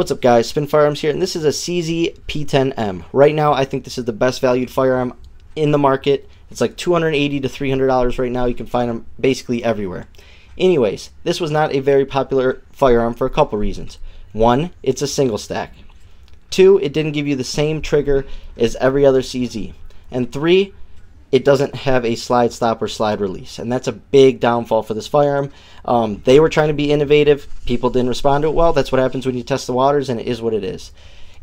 What's up guys, Spin Firearms here, and this is a CZ P10M. Right now, I think this is the best valued firearm in the market. It's like $280 to $300 right now. You can find them basically everywhere. Anyways, this was not a very popular firearm for a couple reasons. One, it's a single stack. Two, it didn't give you the same trigger as every other CZ. And three, it doesn't have a slide stop or slide release. And that's a big downfall for this firearm. Um, they were trying to be innovative. People didn't respond to it well. That's what happens when you test the waters, and it is what it is.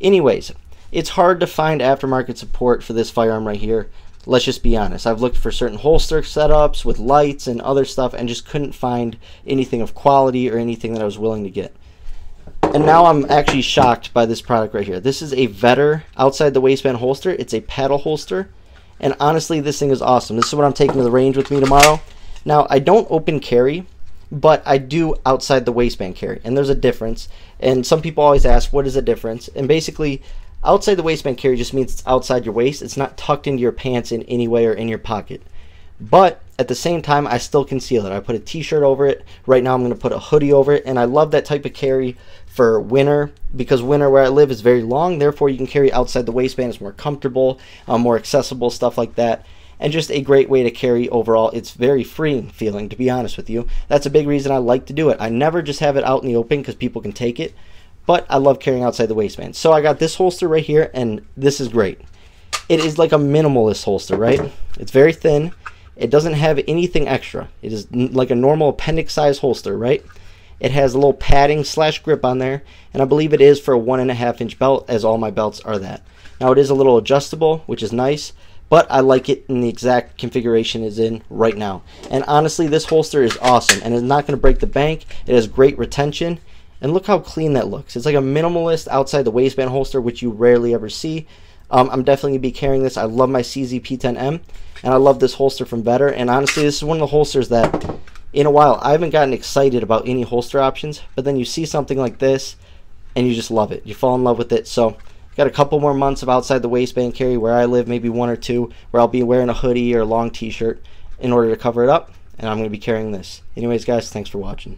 Anyways, it's hard to find aftermarket support for this firearm right here. Let's just be honest. I've looked for certain holster setups with lights and other stuff and just couldn't find anything of quality or anything that I was willing to get. And now I'm actually shocked by this product right here. This is a Vedder outside the waistband holster. It's a paddle holster. And honestly, this thing is awesome. This is what I'm taking to the range with me tomorrow. Now, I don't open carry, but I do outside the waistband carry. And there's a difference. And some people always ask, what is the difference? And basically, outside the waistband carry just means it's outside your waist. It's not tucked into your pants in any way or in your pocket. But at the same time, I still conceal it. I put a t-shirt over it. Right now, I'm going to put a hoodie over it. And I love that type of carry for winter because winter where I live is very long. Therefore, you can carry outside the waistband. It's more comfortable, um, more accessible, stuff like that. And just a great way to carry overall. It's very freeing feeling, to be honest with you. That's a big reason I like to do it. I never just have it out in the open because people can take it. But I love carrying outside the waistband. So I got this holster right here, and this is great. It is like a minimalist holster, right? It's very thin. It doesn't have anything extra. It is like a normal appendix size holster, right? It has a little padding slash grip on there, and I believe it is for a one and a half inch belt, as all my belts are that. Now it is a little adjustable, which is nice, but I like it in the exact configuration it's in right now. And honestly, this holster is awesome, and it's not going to break the bank. It has great retention, and look how clean that looks. It's like a minimalist outside the waistband holster, which you rarely ever see. Um, I'm definitely going to be carrying this. I love my CZ P10M, and I love this holster from Vedder. And honestly, this is one of the holsters that in a while. I haven't gotten excited about any holster options, but then you see something like this and you just love it. You fall in love with it. So got a couple more months of outside the waistband carry where I live, maybe one or two, where I'll be wearing a hoodie or a long t-shirt in order to cover it up. And I'm going to be carrying this. Anyways, guys, thanks for watching.